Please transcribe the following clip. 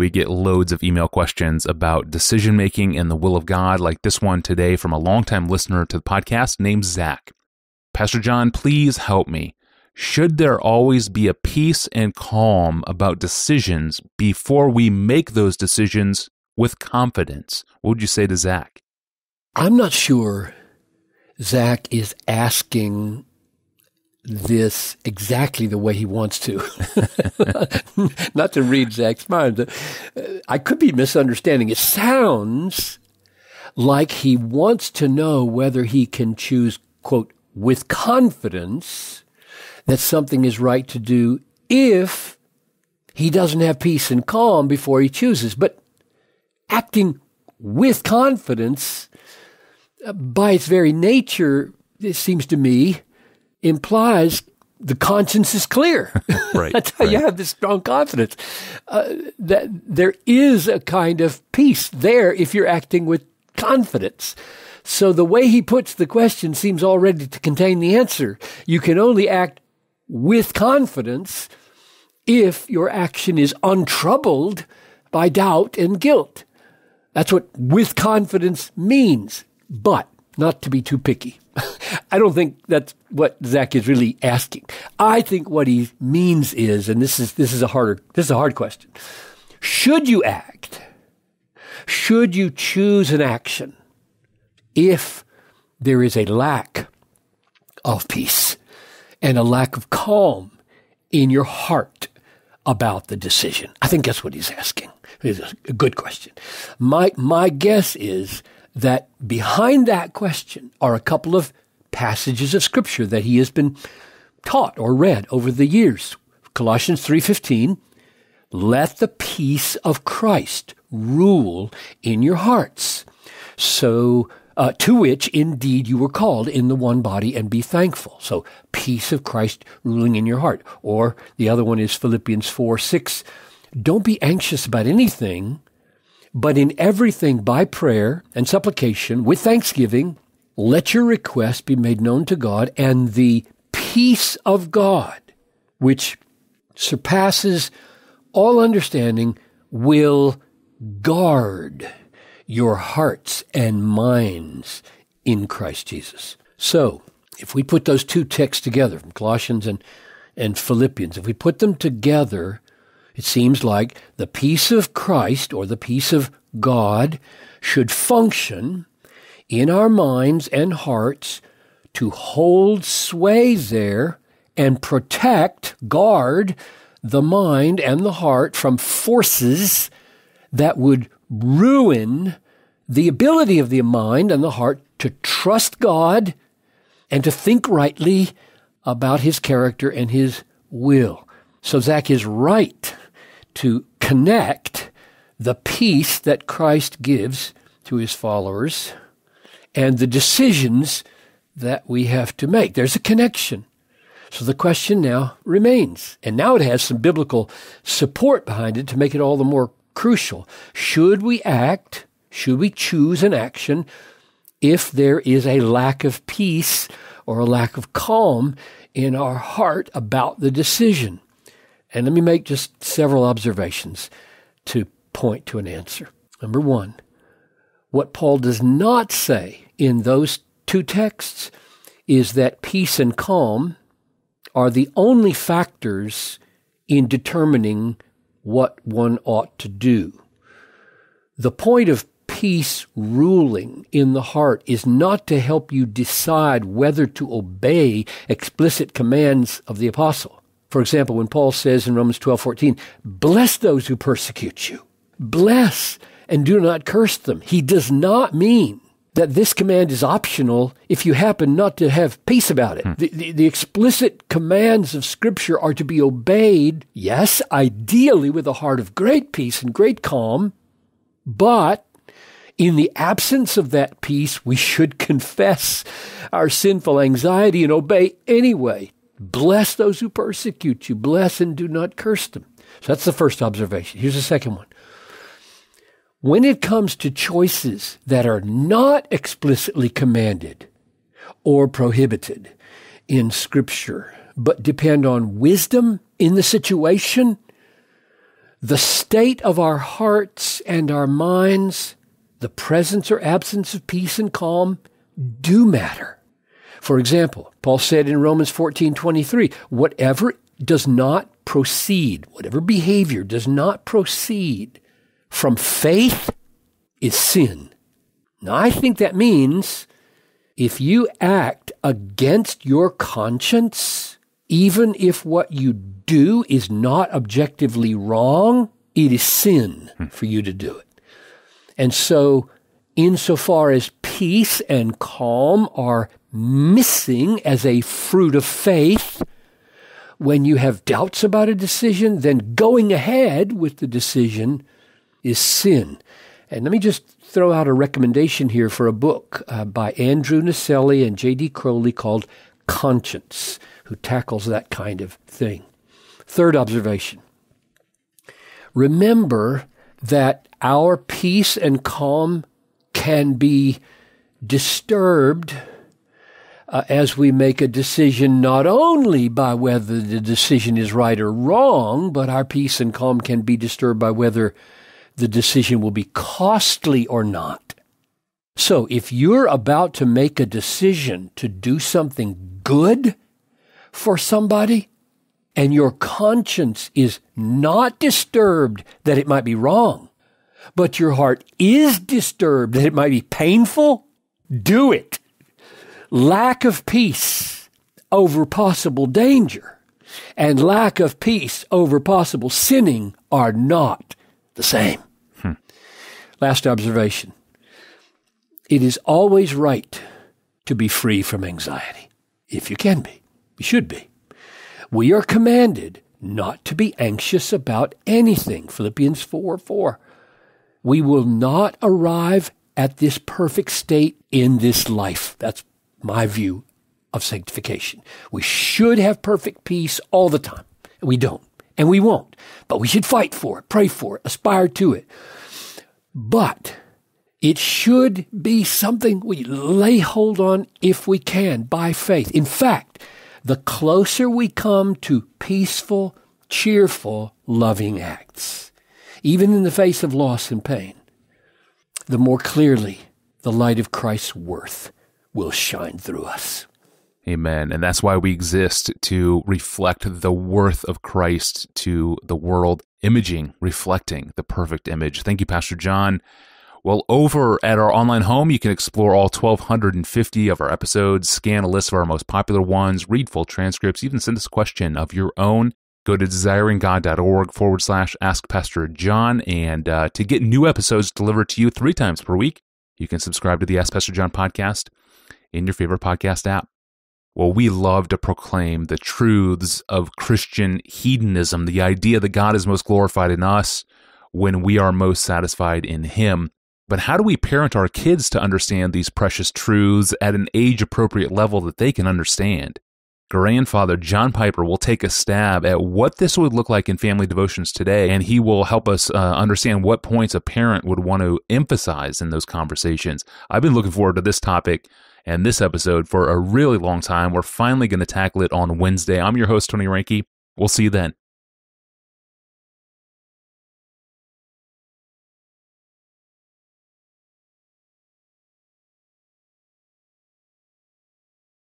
we get loads of email questions about decision making and the will of God, like this one today from a longtime listener to the podcast named Zach. Pastor John, please help me. Should there always be a peace and calm about decisions before we make those decisions with confidence? What would you say to Zach? I'm not sure Zach is asking this exactly the way he wants to. Not to read Zach's mind. I could be misunderstanding. It sounds like he wants to know whether he can choose, quote, with confidence that something is right to do if he doesn't have peace and calm before he chooses. But acting with confidence, uh, by its very nature, it seems to me, implies the conscience is clear. Right. That's how right. you have this strong confidence. Uh, that there is a kind of peace there if you're acting with confidence. So the way he puts the question seems already to contain the answer. You can only act with confidence if your action is untroubled by doubt and guilt. That's what with confidence means. But not to be too picky. I don't think that's what Zach is really asking. I think what he means is, and this is this is a harder this is a hard question. Should you act? Should you choose an action if there is a lack of peace and a lack of calm in your heart about the decision? I think that's what he's asking. It's a good question. My my guess is that behind that question are a couple of passages of scripture that he has been taught or read over the years. Colossians 3:15, let the peace of Christ rule in your hearts. So uh, to which indeed you were called in the one body and be thankful. So peace of Christ ruling in your heart. Or the other one is Philippians 4, 6. Don't be anxious about anything, but in everything by prayer and supplication with thanksgiving, let your request be made known to God and the peace of God, which surpasses all understanding, will guard your hearts and minds in Christ Jesus. So, if we put those two texts together from Colossians and, and Philippians, if we put them together, it seems like the peace of Christ or the peace of God should function in our minds and hearts to hold sway there and protect, guard the mind and the heart from forces that would ruin the ability of the mind and the heart to trust God and to think rightly about his character and his will. So Zach is right to connect the peace that Christ gives to his followers and the decisions that we have to make. There's a connection. So the question now remains, and now it has some biblical support behind it to make it all the more crucial. Should we act? Should we choose an action if there is a lack of peace or a lack of calm in our heart about the decision? And let me make just several observations to point to an answer. Number one, what Paul does not say in those two texts is that peace and calm are the only factors in determining what one ought to do. The point of peace ruling in the heart is not to help you decide whether to obey explicit commands of the apostle. For example, when Paul says in Romans 12, 14, bless those who persecute you. Bless and do not curse them. He does not mean that this command is optional if you happen not to have peace about it. Hmm. The, the, the, explicit commands of Scripture are to be obeyed, yes, ideally with a heart of great peace and great calm, but in the absence of that peace, we should confess our sinful anxiety and obey anyway. Bless those who persecute you. Bless and do not curse them. So that's the first observation. Here's the second one. When it comes to choices that are not explicitly commanded or prohibited in Scripture, but depend on wisdom in the situation, the state of our hearts and our minds, the presence or absence of peace and calm do matter. For example, Paul said in Romans 14:23, whatever does not proceed, whatever behavior does not proceed from faith is sin. Now I think that means if you act against your conscience, even if what you do is not objectively wrong, it is sin hmm. for you to do it. And so, insofar as peace and calm are missing as a fruit of faith, when you have doubts about a decision, then going ahead with the decision is sin. And let me just throw out a recommendation here for a book uh, by Andrew Naselli and J.D. Crowley called Conscience, who tackles that kind of thing. Third observation remember that our peace and calm can be disturbed uh, as we make a decision not only by whether the decision is right or wrong, but our peace and calm can be disturbed by whether the decision will be costly or not. So if you're about to make a decision to do something good for somebody, and your conscience is not disturbed that it might be wrong, but your heart is disturbed that it might be painful, do it. Lack of peace over possible danger and lack of peace over possible sinning are not the same. Hmm. Last observation. It is always right to be free from anxiety, if you can be. You should be. We are commanded not to be anxious about anything. Philippians 4 4. We will not arrive at this perfect state in this life. That's my view of sanctification. We should have perfect peace all the time. We don't, and we won't. But we should fight for it, pray for it, aspire to it. But it should be something we lay hold on if we can by faith. In fact, the closer we come to peaceful, cheerful, loving acts, even in the face of loss and pain, the more clearly the light of Christ's worth will shine through us. Amen. And that's why we exist to reflect the worth of Christ to the world, imaging, reflecting the perfect image. Thank you, Pastor John. Well, over at our online home, you can explore all 1,250 of our episodes, scan a list of our most popular ones, read full transcripts, even send us a question of your own. Go to desiringgod.org forward slash ask Pastor John. And uh, to get new episodes delivered to you three times per week, you can subscribe to the Ask Pastor John podcast in your favorite podcast app. Well, we love to proclaim the truths of Christian hedonism, the idea that God is most glorified in us when we are most satisfied in Him. But how do we parent our kids to understand these precious truths at an age appropriate level that they can understand? Grandfather John Piper will take a stab at what this would look like in family devotions today, and he will help us uh, understand what points a parent would want to emphasize in those conversations. I've been looking forward to this topic and this episode for a really long time. We're finally going to tackle it on Wednesday. I'm your host, Tony Reinke. We'll see you then.